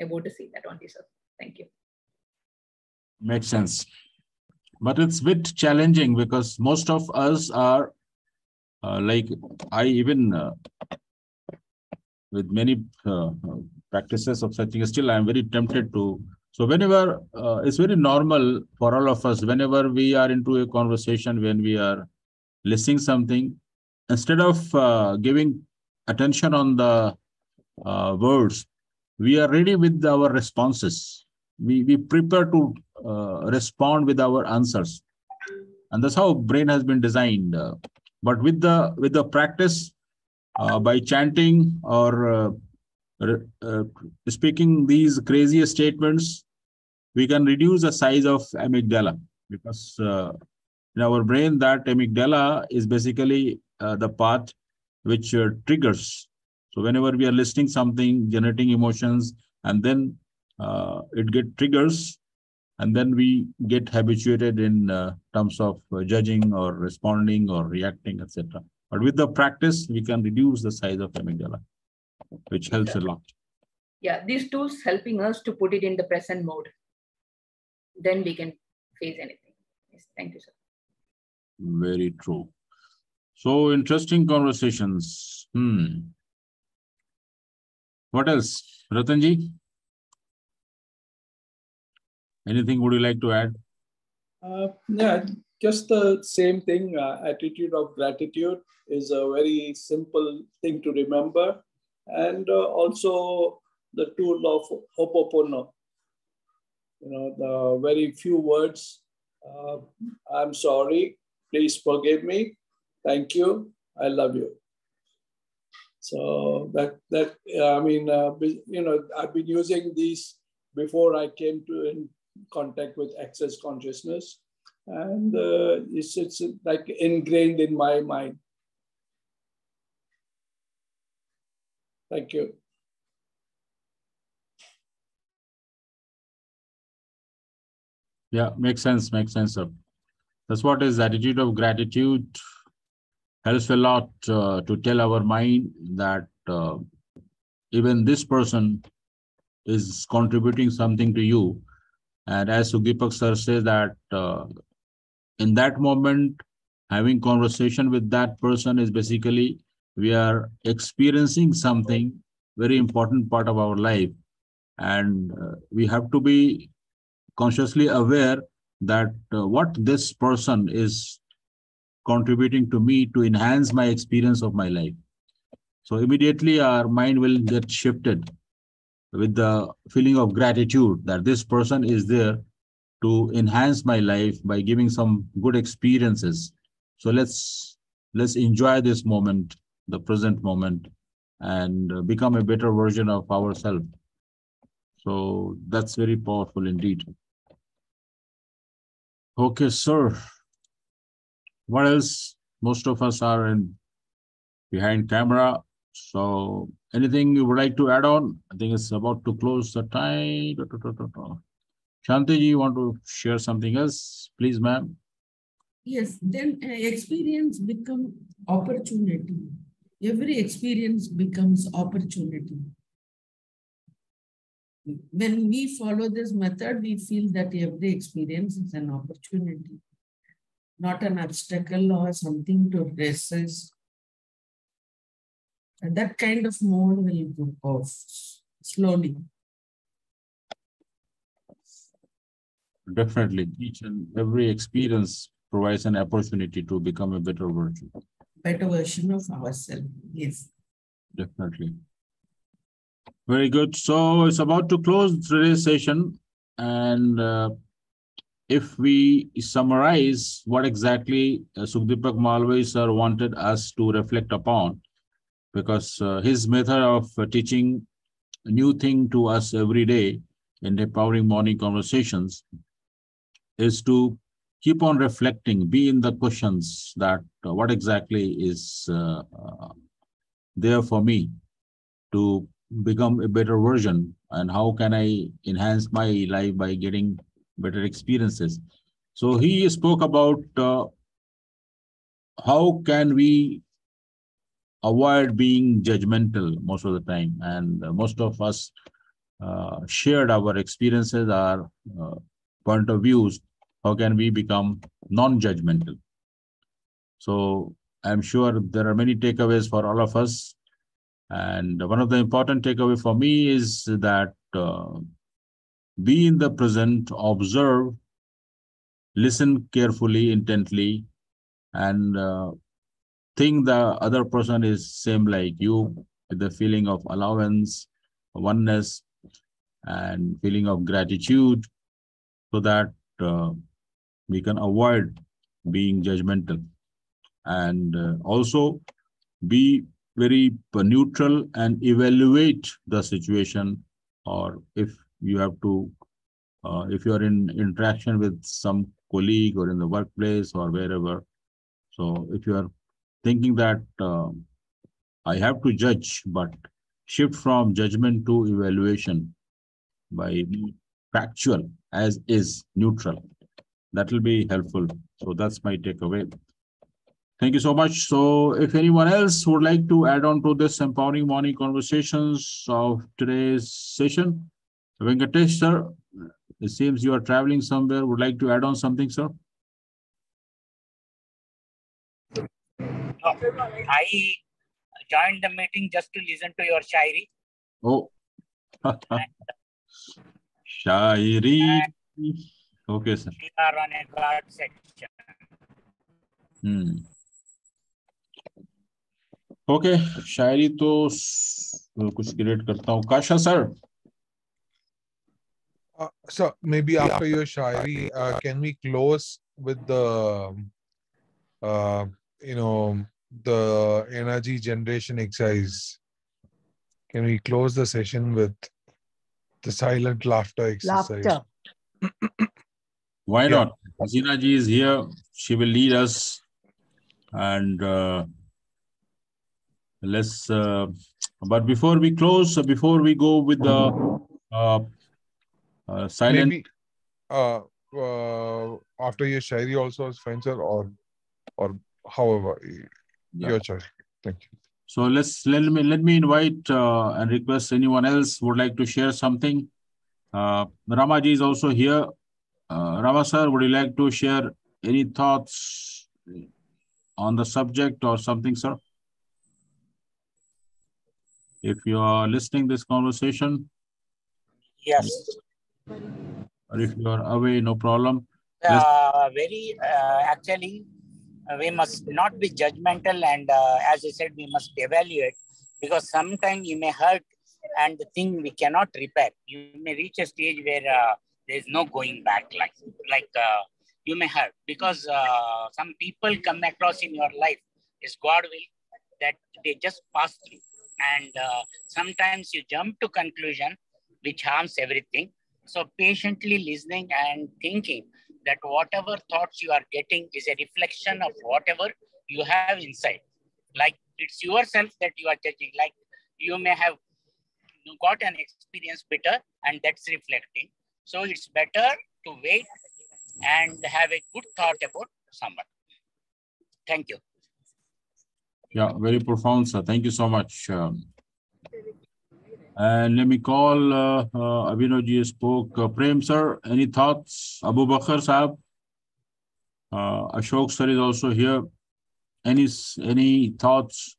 I want to say that only, sir. Thank you. Makes sense. But it's a bit challenging because most of us are like I even uh, with many uh, practices of such things. Still, I'm very tempted to. So whenever uh, it's very normal for all of us, whenever we are into a conversation, when we are listening something, instead of uh, giving attention on the uh, words, we are ready with our responses. We, we prepare to uh, respond with our answers. And that's how brain has been designed. Uh, but with the with the practice, uh, by chanting or uh, uh, speaking these crazy statements, we can reduce the size of amygdala. Because in our brain that amygdala is basically the path which triggers. So whenever we are listening something, generating emotions, and then uh, it get triggers, and then we get habituated in uh, terms of uh, judging or responding or reacting, etc. But with the practice, we can reduce the size of amygdala, which helps a lot. Yeah, these tools helping us to put it in the present mode. Then we can face anything. Yes, thank you, sir. Very true. So interesting conversations. Hmm. What else? Ratanji? Anything would you like to add? Uh, yeah, just the same thing. Uh, attitude of gratitude is a very simple thing to remember. And uh, also the tool of Ho'oponopono. You know, the very few words, uh, I'm sorry, please forgive me, thank you, I love you. So that that I mean, uh, you know, I've been using these before I came to in contact with access consciousness, and uh, it's it's like ingrained in my mind. Thank you. Yeah, makes sense. Makes sense. Sir. That's what is attitude of gratitude helps a lot uh, to tell our mind that uh, even this person is contributing something to you. And as Sukhdeepak sir says that uh, in that moment, having conversation with that person is basically we are experiencing something very important part of our life. And uh, we have to be consciously aware that uh, what this person is contributing to me to enhance my experience of my life. So immediately our mind will get shifted with the feeling of gratitude that this person is there to enhance my life by giving some good experiences. So let's let's enjoy this moment, the present moment, and become a better version of ourselves. So that's very powerful indeed. Okay, sir what else? Most of us are in behind camera. So anything you would like to add on? I think it's about to close the time. Shanti, you want to share something else? Please, ma'am. Yes, then uh, experience become opportunity. Every experience becomes opportunity. When we follow this method, we feel that every experience is an opportunity not an obstacle or something to resist. And that kind of mode will go off slowly. Definitely, each and every experience provides an opportunity to become a better version. Better version of ourselves, yes. Definitely. Very good. So it's about to close today's session. And uh, if we summarize what exactly uh, Sukhdeepak Malvai sir wanted us to reflect upon, because uh, his method of uh, teaching a new thing to us every day in empowering morning conversations is to keep on reflecting, be in the questions that uh, what exactly is uh, uh, there for me to become a better version and how can I enhance my life by getting better experiences. So he spoke about uh, how can we avoid being judgmental most of the time. And uh, most of us uh, shared our experiences, our uh, point of views. How can we become non-judgmental? So I'm sure there are many takeaways for all of us. And one of the important takeaway for me is that uh, be in the present, observe, listen carefully, intently, and uh, think the other person is same like you, the feeling of allowance, oneness, and feeling of gratitude, so that uh, we can avoid being judgmental. And uh, also be very neutral and evaluate the situation or if you have to uh, if you are in interaction with some colleague or in the workplace or wherever so if you are thinking that uh, i have to judge but shift from judgment to evaluation by factual as is neutral that will be helpful so that's my takeaway Thank you so much. So if anyone else would like to add on to this empowering morning conversations of today's session, Venkatesh, sir, it seems you are traveling somewhere. Would like to add on something, sir? I joined the meeting just to listen to your shairi. Oh. [laughs] shairi. Okay, sir. We are on a God section. Hmm. Okay शायरी तो कुछ create करता हूँ काशा sir Uh, so maybe after your shairi, uh, can we close with the, uh, you know, the energy generation exercise? Can we close the session with the silent laughter exercise? Laughter. [clears throat] Why Yeah. not? Hasina ji is here. She will lead us. And uh, let's, uh, but before we close, uh, before we go with the uh, uh, silent, Maybe uh, uh, after your shairi also is fine, sir, or or however Yeah. your choice. Thank you. so let's let me let me invite uh, and request anyone else would like to share something. Uh, Rama ji is also here. Uh, Rama sir, would you like to share any thoughts on the subject or something, sir? If you are listening this conversation, Yes. or if you are away, no problem. Yes. Uh, very uh, actually, we must not be judgmental, and uh, as I said, we must evaluate because sometimes you may hurt, and the thing we cannot repair. You may reach a stage where uh, there is no going back. Like like uh, you may hurt because uh, some people come across in your life is God will that they just pass through, and uh, sometimes you jump to conclusion which harms everything. So patiently listening and thinking that whatever thoughts you are getting is a reflection of whatever you have inside. Like it's yourself that you are judging. Like you may have got an experience better and that's reflecting. So it's better to wait and have a good thought about someone. Thank you. Yeah, very profound, sir. Thank you so much. Um, and let me call uh, uh, spoke. Uh, Prem, sir, any thoughts? Abu Bakr, Saab? Uh, Ashok, sir, is also here. Any, any thoughts?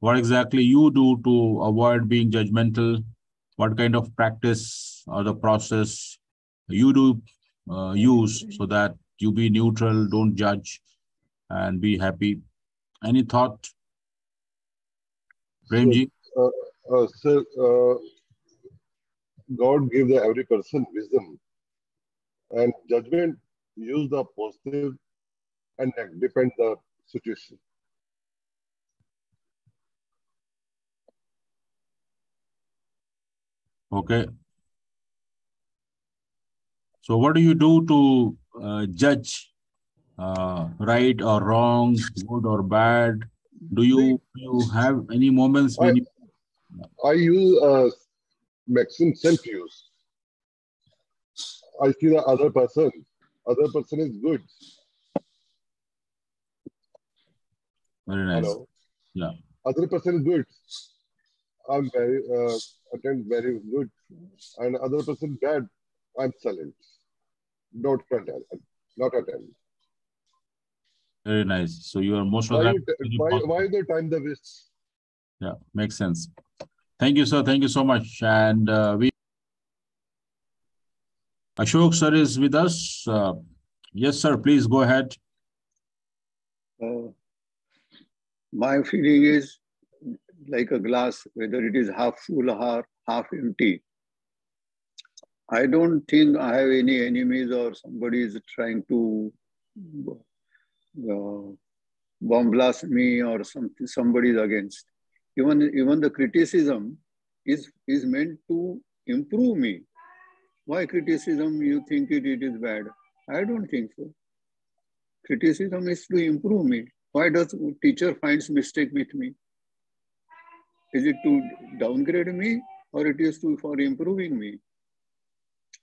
What exactly you do to avoid being judgmental? What kind of practice or the process you do uh, use so that you be neutral, don't judge, and be happy? Any thought? Premji? uh, uh, sir, uh, God gave the every person wisdom and judgment. Use the positive and depend the situation. Okay. So what do you do to uh, judge uh, right or wrong, good or bad? Do you you have any moments when you I use uh, maximum self use. I see the other person. Other person is good. very nice? Hello. Yeah. Other person is good. I'm very uh, attend very good, and other person bad. I'm silent. Not attend. Not attend. Very nice. So you are most of Why, why, why the time the waste? Yeah, makes sense. Thank you, sir. Thank you so much. And uh, we Ashok sir is with us. Uh, yes, sir. Please go ahead. Uh, my feeling is like a glass, whether it is half full or half empty. I don't think I have any enemies or somebody is trying to uh, bomb blast me or something somebody is against. Even, even the criticism is, is meant to improve me. Why criticism you think it, it is bad? I don't think so. Criticism is to improve me. Why does teacher finds mistake with me? Is it to downgrade me or it is to for improving me?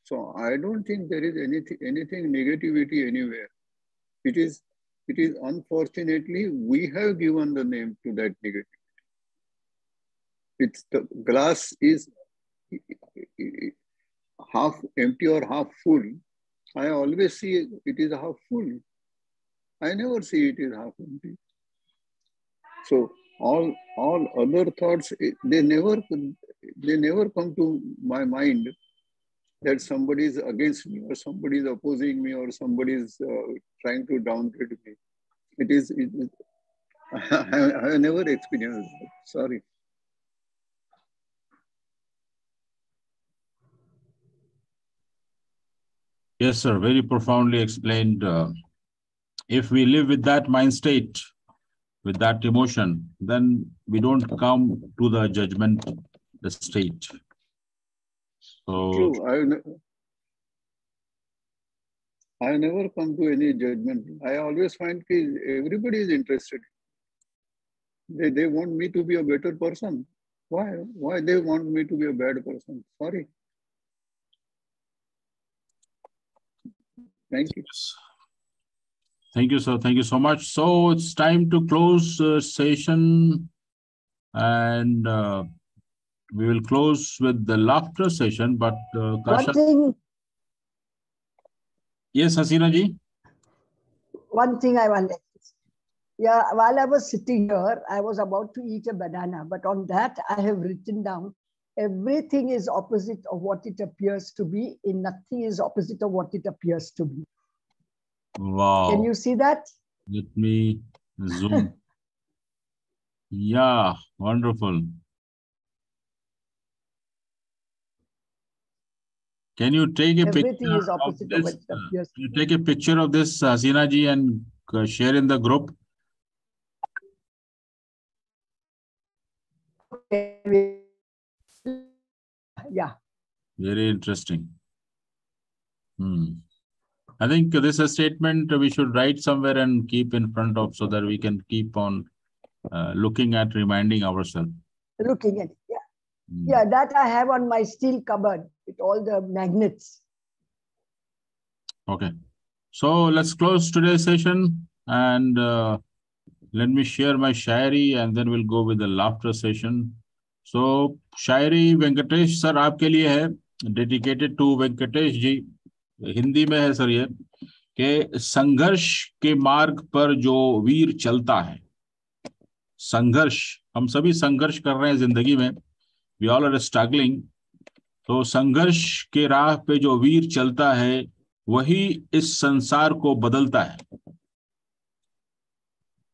So I don't think there is anything anything negativity anywhere. It is it is unfortunately we have given the name to that negativity. It's the glass is half empty or half full. I always see it is half full. I never see it is half empty. So all all other thoughts they never they never come to my mind that somebody is against me or somebody is opposing me or somebody is uh, trying to downgrade me. It is, [laughs] I, I never experienced that. Sorry. Yes, sir. Very profoundly explained. Uh, if we live with that mind state, with that emotion, then we don't come to the judgment the state. So, True. I, ne- I never come to any judgment. I always find everybody is interested. They, they want me to be a better person. Why? Why they want me to be a bad person? Sorry. Thank you. Thank you, sir. Thank you so much. So it's time to close uh, session and uh, we will close with the laughter session. But uh, Kasha, One thing, yes, Hasina ji. one thing I wanted. Yeah, while I was sitting here, I was about to eat a banana, but on that I have written down everything is opposite of what it appears to be, in nothing is opposite of what it appears to be. Wow. Can you see that? Let me zoom. [laughs] yeah, wonderful. Can you take a Everything picture is opposite of this? what it uh, appears you take a picture of this, Hasina ji, and uh, share in the group. Yeah. Very interesting. Hmm. I think this is a statement we should write somewhere and keep in front of so that we can keep on uh, looking at reminding ourselves. Looking at it. Yeah. Hmm. Yeah, that I have on my steel cupboard with all the magnets. Okay. So let's close today's session and uh, let me share my shairi and then we'll go with the laughter session. So, शायरी Venkatesh sir आपके लिए है dedicated to Venkatesh ji. Hindi में है sir ये, कि संघर्ष के मार्ग पर जो वीर चलता है, संघर्ष, हम सभी संघर्ष कर रहे हैं ज़िंदगी में वी ऑल आर स्ट्रगलिंग तो संघर्ष के राह पे जो वीर चलता है, वही इस संसार को बदलता है।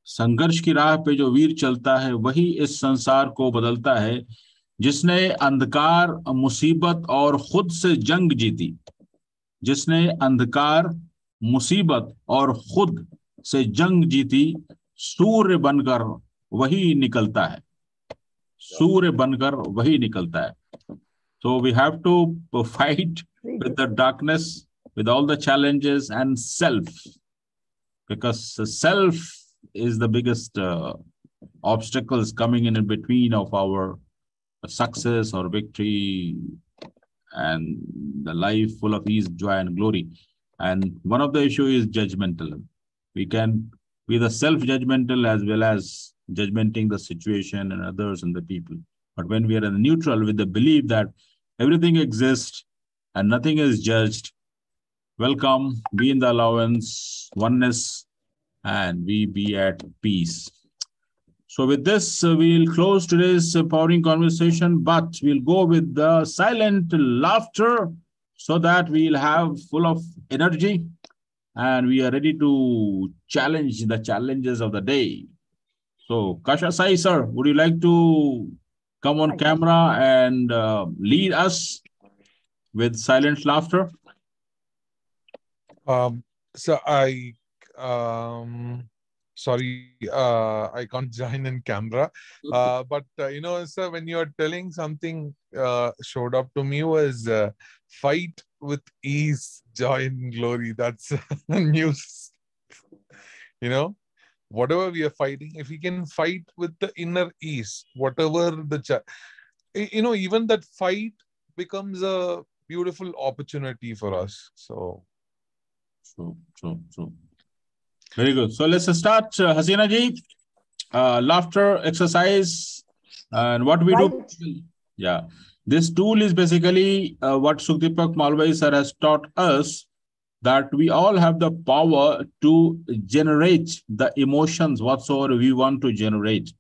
संघर्ष की राह पे जो वीर चलता है वही इस संसार को बदलता है जिसने अंधकार मुसीबत और खुद से जंग जीती। जिसने अंधकार मुसीबत और खुद से जंग जीती सूर्य बनकर वही निकलता है। सूर्य बनकर वही निकलता है। So we have to fight with the darkness with all the challenges and self because self is the biggest uh, obstacles coming in between of our success or victory and the life full of ease joy and glory. And one of the issue is judgmental. We can be the self-judgmental as well as judgmenting the situation and others and the people. But when we are in neutral with the belief that everything exists and nothing is judged welcome be in the allowance oneness and we be at peace So with this, uh, we'll close today's empowering conversation, but we'll go with the silent laughter so that we'll have full of energy and we are ready to challenge the challenges of the day. So Kasha Sai, sir, would you like to come on camera and uh, lead us with silent laughter? Um, so I, um, sorry, uh, I can't [laughs] join in camera. [laughs] Uh, but uh, you know, sir, when you're telling something, uh, showed up to me was uh, fight with ease, joy and glory. That's [laughs] news. you know, whatever we are fighting, if we can fight with the inner ease, whatever the, you know, even that fight becomes a beautiful opportunity for us. So True, true, true. Very good. So let's start, uh, Hasina ji. Uh, laughter exercise and what we do. Yeah, this tool is basically uh, what Sukhdeepak Malvai sir has taught us that we all have the power to generate the emotions whatsoever we want to generate.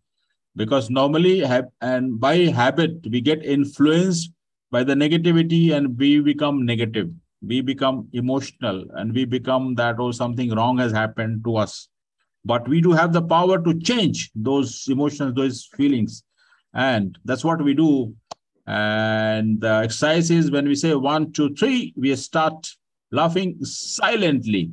Because normally, have, and by habit, we get influenced by the negativity and we become negative we become emotional and we become that oh something wrong has happened to us. But we do have the power to change those emotions those feelings. And that's what we do. And the exercise is when we say one two three we start laughing silently.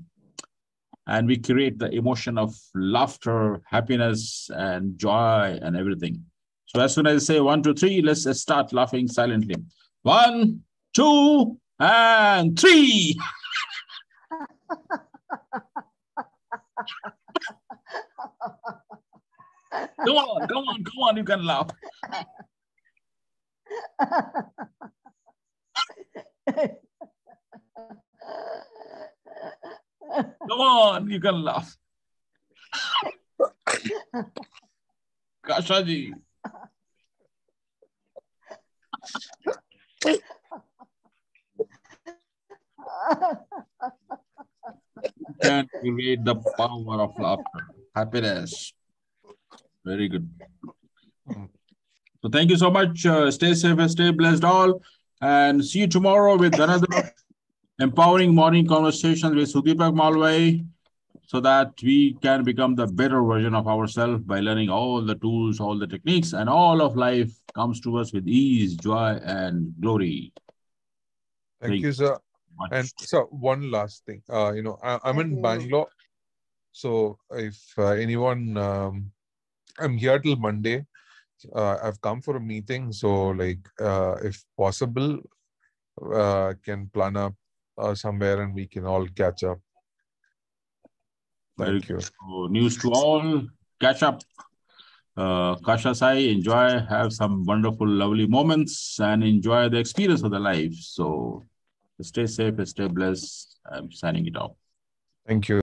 And we create the emotion of laughter happiness and joy and everything. So as soon as i say one two three let's start laughing silently. One two and three. go on, go on, go on, you can laugh. Come on, you can laugh. Kashaji. Can create the power of laughter, happiness. Very good. So thank you so much. Uh, stay safe and stay blessed all. And see you tomorrow with another empowering morning conversation with Sukhdeepak Malvai so that we can become the better version of ourselves by learning all the tools, all the techniques, and all of life comes to us with ease, joy, and glory. Thank, Thank you, sir. Much. And so one last thing, uh, you know, I, am in Bangalore, so if uh, anyone, um, I'm here till Monday. Uh, I've come for a meeting, so like, uh, if possible, uh, can plan up uh, somewhere and we can all catch up. Thank Very you. So news to all, catch up. Uh, Kasha Sai, enjoy, have some wonderful, lovely moments, and enjoy the experience of the life. So Stay safe, stay blessed. I'm signing it off. Thank you.